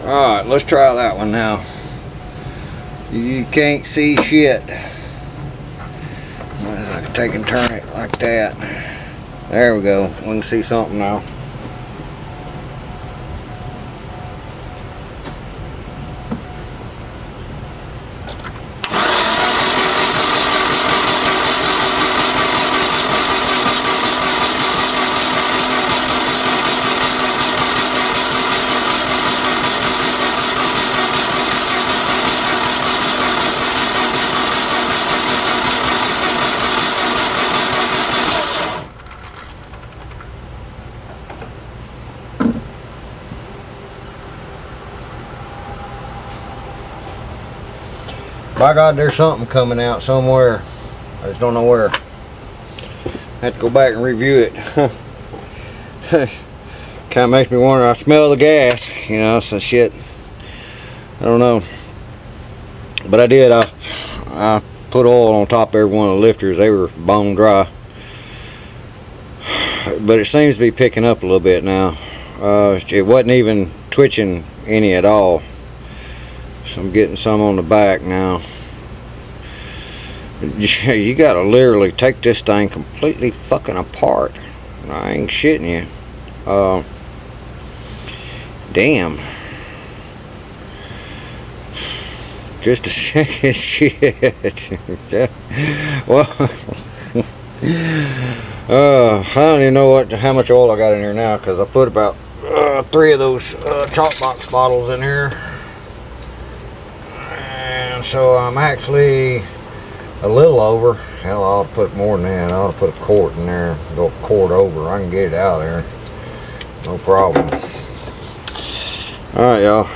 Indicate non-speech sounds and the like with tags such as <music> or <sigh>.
Alright, let's try that one now. You can't see shit. I can take and turn it like that. There we go. We can see something now. By God, there's something coming out somewhere. I just don't know where. I have to go back and review it. <laughs> kind of makes me wonder. I smell the gas, you know, so shit. I don't know. But I did. I, I put oil on top of every one of the lifters. They were bone dry. But it seems to be picking up a little bit now. Uh, it wasn't even twitching any at all. So I'm getting some on the back now. <laughs> You gotta literally take this thing completely fucking apart. I ain't shitting you. Uh, damn. Just a <laughs> second shit. <laughs> well, uh, I don't even know what how much oil I got in here now because I put about uh, three of those uh, chalk box bottles in here so I'm actually a little over. Hell, I ought to put more than that. I ought to put a quart in there, go quart over. I can get it out of there. No problem. All right, y'all.